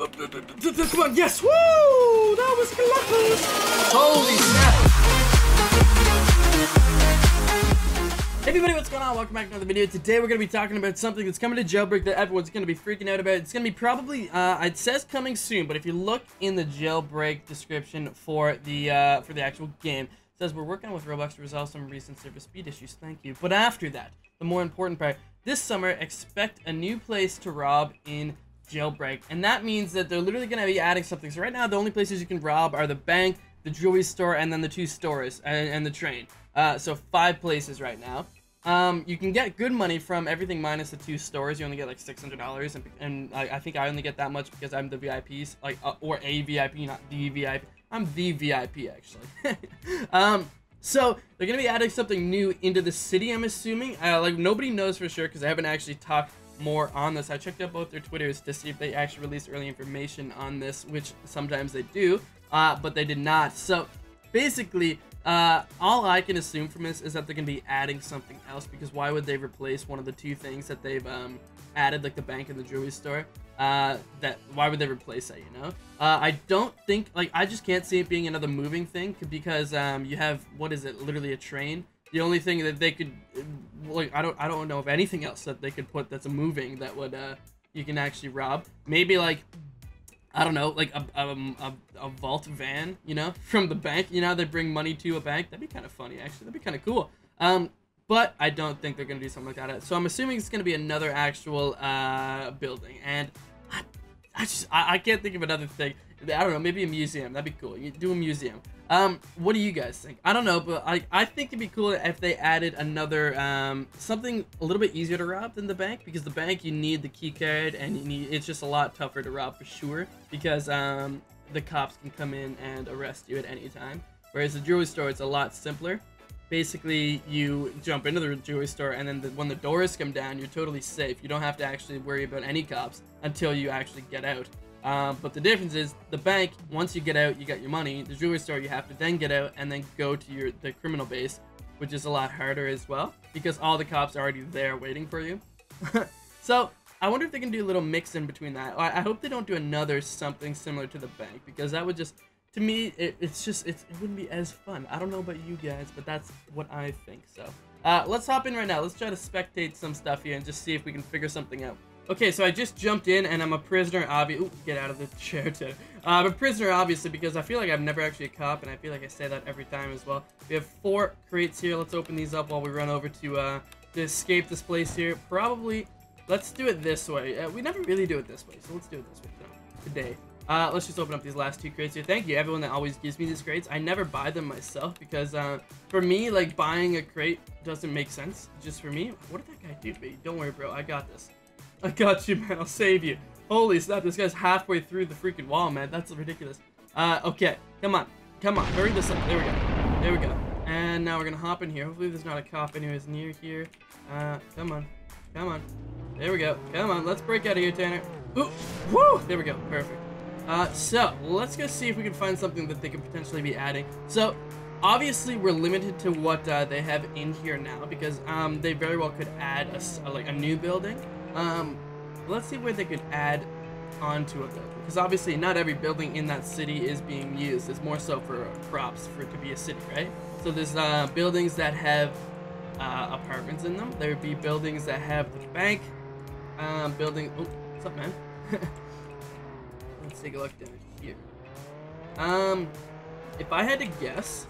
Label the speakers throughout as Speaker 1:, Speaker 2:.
Speaker 1: Yes! Woo! That was close! Holy snap! Hey everybody, what's going on? Welcome back to another video. Today we're going to be talking about something that's coming to Jailbreak that everyone's going to be freaking out about. It's going to be probably, uh, it says coming soon, but if you look in the Jailbreak description for the, uh, for the actual game, it says we're working with Roblox to resolve some recent server speed issues. Thank you. But after that, the more important part, this summer, expect a new place to rob in Jailbreak. And that means that they're literally going to be adding something. So right now, the only places you can rob are the bank, the jewelry store, and then the two stores, and, and the train. Uh, so five places right now. Um, you can get good money from everything minus the two stores. You only get like six hundred dollars, and, and I, I, think I only get that much because I'm the VIPs, like uh, or a VIP, not the VIP. I'm the VIP actually. um, so they're gonna be adding something new into the city. I'm assuming. Uh, like nobody knows for sure because I haven't actually talked more on this. I checked out both their Twitters to see if they actually released early information on this, which sometimes they do, uh, but they did not. So basically uh, all I can assume from this is that they're gonna be adding something else because why would they replace one of the two things that they've um, added, like the bank and the jewelry store? Uh, that why would they replace that? You know, uh, I don't think like I just can't see it being another moving thing because um, you have what is it? Literally a train. The only thing that they could like I don't I don't know of anything else that they could put that's a moving that would uh you can actually rob. Maybe like I don't know, like a, um, a, a, vault van, you know, from the bank. You know, they bring money to a bank. That'd be kind of funny, actually. That'd be kind of cool. Um, but I don't think they're going to do something like that. So I'm assuming it's going to be another actual uh, building. And I, I just, I, I can't think of another thing. I don't know, maybe a museum. That'd be cool. You do a museum. Um, what do you guys think? I don't know, but I, I think it'd be cool if they added another, um, something a little bit easier to rob than the bank, because the bank, you need the key card, and you need, it's just a lot tougher to rob for sure, because, um, the cops can come in and arrest you at any time. Whereas the jewelry store, it's a lot simpler. Basically, you jump into the jewelry store, and then the, when the doors come down, you're totally safe. You don't have to actually worry about any cops until you actually get out. Um, but the difference is the bank, once you get out, you got your money. The jewelry store, you have to then get out and then go to your the criminal base, which is a lot harder as well because all the cops are already there waiting for you. so I wonder if they can do a little mix in between that. I, I, hope they don't do another something similar to the bank because that would just, to me, it, it's just, it's, it wouldn't be as fun. I don't know about you guys, but that's what I think. So uh, let's hop in right now. Let's try to spectate some stuff here and just see if we can figure something out. Okay, so I just jumped in and I'm a prisoner, obviously. Get out of the chair, too. Uh, I'm a prisoner, obviously, because I feel like I've never actually a cop, and I feel like I say that every time as well. We have four crates here. Let's open these up while we run over to, uh, to escape this place here. Probably, let's do it this way. Uh, we never really do it this way, so let's do it this way today. Uh, let's just open up these last two crates here. Thank you, everyone that always gives me these crates. I never buy them myself because, uh, for me, like, buying a crate doesn't make sense. Just for me. What did that guy do, baby? Don't worry, bro. I got this. I got you, man. I'll save you. Holy snap, this guy's halfway through the freaking wall, man. That's ridiculous. Uh, okay. Come on. Come on. Hurry this up. There we go. There we go. And now we're gonna hop in here. Hopefully there's not a cop anyways near here. Uh, come on. Come on. There we go. Come on. Let's break out of here, Tanner. Ooh. Woo! There we go. Perfect. Uh, so, let's go see if we can find something that they could potentially be adding. So, obviously we're limited to what uh, they have in here now because um, they very well could add a, a, like a new building um, let's see where they could add onto a building. Because obviously not every building in that city is being used. It's more so for props for it to be a city, right? So there's uh, buildings that have uh, apartments in them. There would be buildings that have the bank. Um, building. Oh, what's up, man? Let's take a look down here. Um, if I had to guess,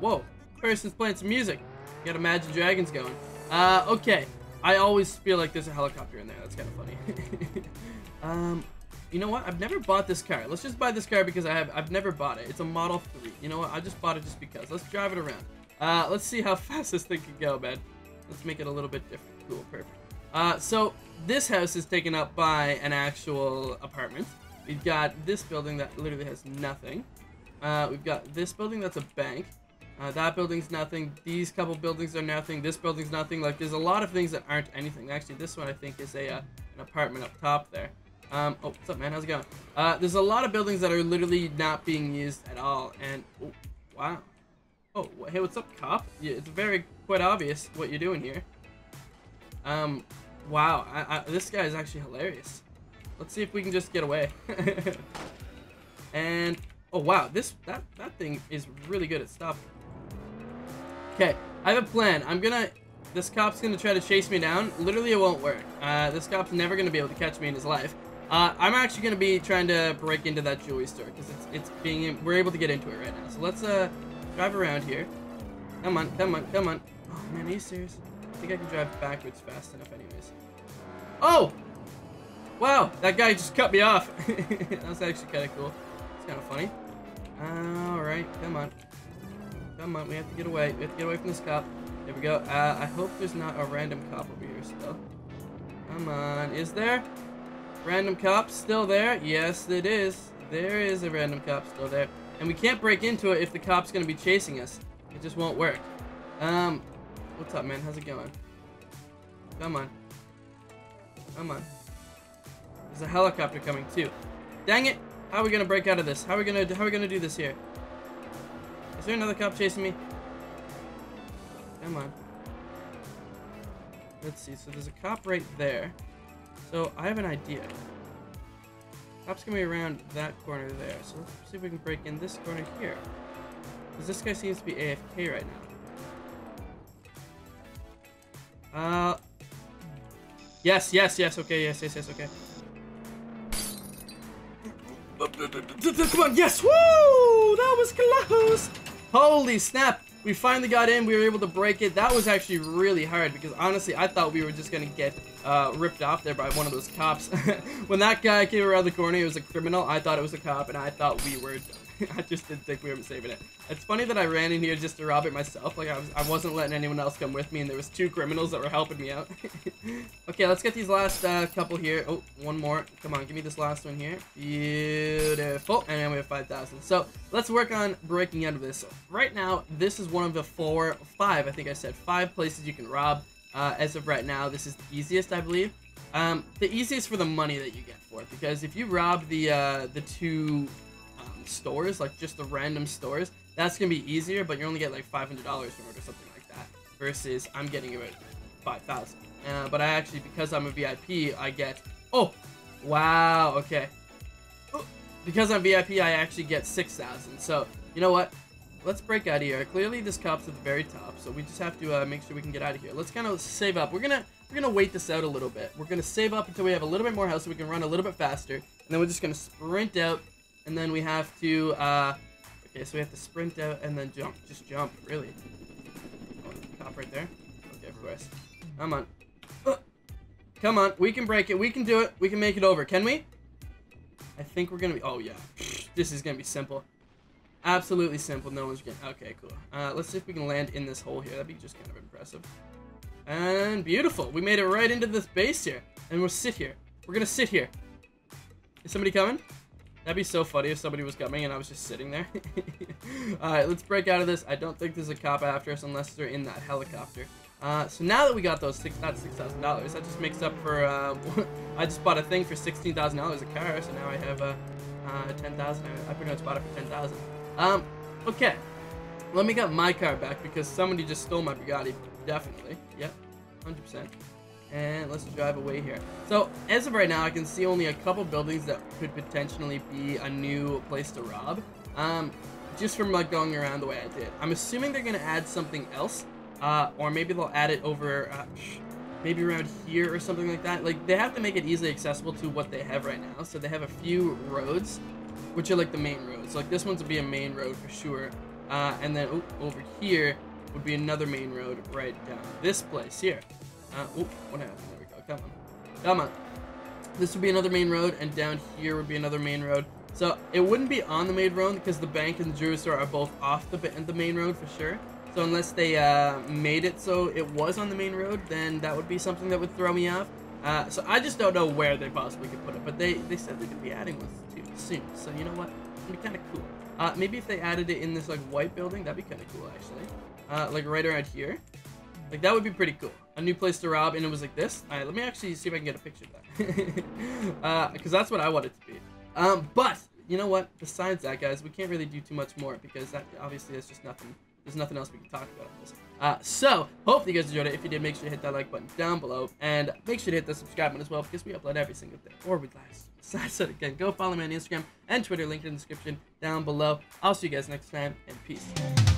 Speaker 1: whoa, person's playing some music. got Imagine Dragons going. Uh, okay. I always feel like there's a helicopter in there. That's kind of funny. um, you know what? I've never bought this car. Let's just buy this car because I have. I've never bought it. It's a Model 3. You know what? I just bought it just because. Let's drive it around. Uh, let's see how fast this thing can go, man. Let's make it a little bit different. Cool, perfect. Uh, so this house is taken up by an actual apartment. We've got this building that literally has nothing. Uh, we've got this building that's a bank. Uh, that building's nothing. These couple buildings are nothing. This building's nothing. Like, there's a lot of things that aren't anything. Actually, this one, I think, is a uh, an apartment up top there. Um, oh, what's up, man? How's it going? Uh, there's a lot of buildings that are literally not being used at all. And, oh, wow. Oh, hey, what's up, cop? Yeah, it's very quite obvious what you're doing here. Um, wow. I, I, this guy is actually hilarious. Let's see if we can just get away. and oh wow, this that that thing is really good at stopping. Okay, I have a plan. I'm gonna. This cop's gonna try to chase me down. Literally, it won't work. Uh, this cop's never gonna be able to catch me in his life. Uh, I'm actually gonna be trying to break into that jewelry store because it's it's being we're able to get into it right now. So let's uh drive around here. Come on, come on, come on. Oh man, are you serious? I think I can drive backwards fast enough, anyways. Oh! Wow, that guy just cut me off. that was actually kind of cool. It's kind of funny. Alright, come on. Come on, we have to get away. We have to get away from this cop. There we go. Uh, I hope there's not a random cop over here still. Come on. Is there? Random cop still there? Yes, it is. There is a random cop still there. And we can't break into it if the cop's going to be chasing us. It just won't work. Um, what's up, man? How's it going? Come on. Come on. There's a helicopter coming, too. Dang it! How are we gonna break out of this? How are we gonna how are we gonna do this here? Is there another cop chasing me? Come on. Let's see. So there's a cop right there. So I have an idea. Cop's gonna be around that corner there. So let's see if we can break in this corner here. Because this guy seems to be AFK right now. Uh. Yes, yes, yes. Okay, yes, yes, yes. Okay. Come on, yes! Woo! That was close! Holy snap! We finally got in. We were able to break it. That was actually really hard because honestly, I thought we were just gonna get uh, ripped off there by one of those cops. when that guy came around the corner, he was a criminal. I thought it was a cop, and I thought we were done. I just didn't think we were saving it. It's funny that I ran in here just to rob it myself. Like, I, was, I wasn't letting anyone else come with me, and there was two criminals that were helping me out. okay, let's get these last uh, couple here. Oh, one more. Come on, give me this last one here. Beautiful. And then we have 5,000. So, let's work on breaking out of this. Right now, this is one of the four, five, I think I said, five places you can rob. Uh, as of right now, this is the easiest, I believe. Um, the easiest for the money that you get for it, because if you rob the uh, the two stores, like just the random stores, that's gonna be easier, but you only get like $500 from it or something like that. Versus I'm getting about 5,000. Uh, but I actually, because I'm a VIP, I get, oh, wow, okay. Oh, because I'm VIP, I actually get 6,000. So, you know what? Let's break out of here. Clearly, this cop's at the very top, so we just have to uh, make sure we can get out of here. Let's kind of save up. We're gonna we're gonna wait this out a little bit. We're gonna save up until we have a little bit more health, so we can run a little bit faster, and then we're just gonna sprint out and then we have to, uh, okay, so we have to sprint out and then jump. Just jump, really. Oh, top right there. Okay, course. Come on. Uh, come on, we can break it. We can do it. We can make it over. Can we? I think we're gonna be, oh yeah. This is gonna be simple. Absolutely simple. No one's gonna, okay, cool. Uh, let's see if we can land in this hole here. That'd be just kind of impressive. And beautiful. We made it right into this base here. And we'll sit here. We're gonna sit here. Is somebody coming? That'd be so funny if somebody was coming and I was just sitting there. Alright, let's break out of this. I don't think there's a cop after us unless they're in that helicopter. Uh, so now that we got those six, not six thousand dollars, that just makes up for. Uh, I just bought a thing for sixteen thousand dollars a car, so now I have uh, uh ten thousand. I, I pretty much bought it for ten thousand. Um, okay. Let me get my car back because somebody just stole my Bugatti. Definitely. Yep. Hundred percent. And let's drive away here. So, as of right now, I can see only a couple buildings that could potentially be a new place to rob. Um, just from like going around the way I did. I'm assuming they're to add something else. Uh, or maybe they'll add it over, uh, maybe around here or something like that. Like, they have to make it easily accessible to what they have right now. So they have a few roads, which are like the main roads. Like, this one's would be a main road for sure. Uh, and then oh, over here would be another main road right down this place here. Uh, oh, what happened? There we go. Come on. Come on. This would be another main road, and down here would be another main road. So it wouldn't be on the main road because the bank and the jewelry store are both off the, the main road for sure. So unless they uh, made it so it was on the main road, then that would be something that would throw me off. Uh, so I just don't know where they possibly could put it, but they, they said they could be adding one soon. So you know what? It'd be kind of cool. Uh, maybe if they added it in this like white building, that'd be kind of cool actually. Uh, like right around here. Like, that would be pretty cool. A new place to rob, and it was like this. All right, let me actually see if I can get a picture of that. Because uh, that's what I want it to be. Um, but, you know what? Besides that, guys, we can't really do too much more because that obviously is just nothing there's nothing else we can talk about on this. Uh, so, hopefully you guys enjoyed it. If you did, make sure to hit that like button down below. And make sure to hit the subscribe button as well because we upload every single day. Or we last. Besides that, again, go follow me on Instagram and Twitter, linked in the description down below. I'll see you guys next time, and peace.